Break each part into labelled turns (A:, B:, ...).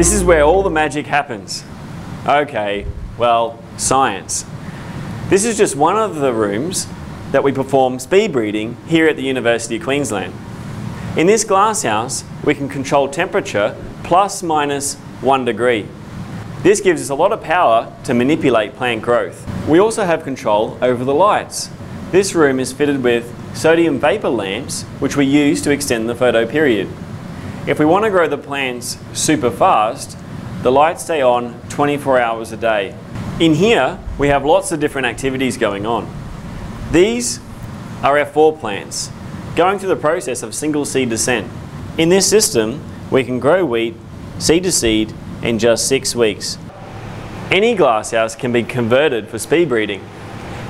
A: This is where all the magic happens. Okay, well, science. This is just one of the rooms that we perform speed breeding here at the University of Queensland. In this glasshouse, we can control temperature plus minus one degree. This gives us a lot of power to manipulate plant growth. We also have control over the lights. This room is fitted with sodium vapor lamps, which we use to extend the photo period. If we want to grow the plants super fast, the lights stay on 24 hours a day. In here, we have lots of different activities going on. These are our four plants, going through the process of single seed descent. In this system, we can grow wheat seed to seed in just six weeks. Any glasshouse can be converted for speed breeding.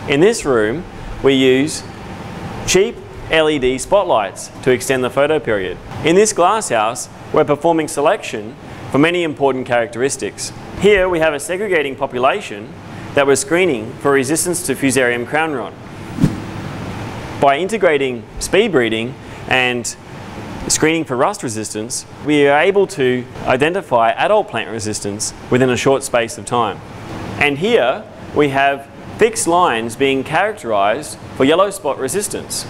A: In this room, we use cheap LED spotlights to extend the photo period. In this glasshouse, we're performing selection for many important characteristics. Here we have a segregating population that we're screening for resistance to Fusarium crown rot. By integrating speed breeding and screening for rust resistance, we are able to identify adult plant resistance within a short space of time. And here we have fixed lines being characterised for yellow spot resistance.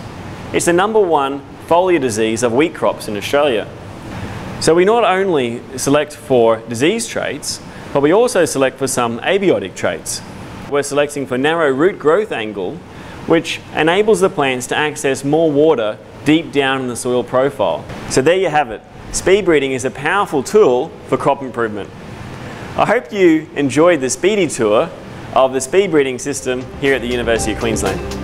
A: It's the number one foliar disease of wheat crops in Australia. So we not only select for disease traits, but we also select for some abiotic traits. We're selecting for narrow root growth angle, which enables the plants to access more water deep down in the soil profile. So there you have it. Speed breeding is a powerful tool for crop improvement. I hope you enjoyed the speedy tour of the speed breeding system here at the University of Queensland.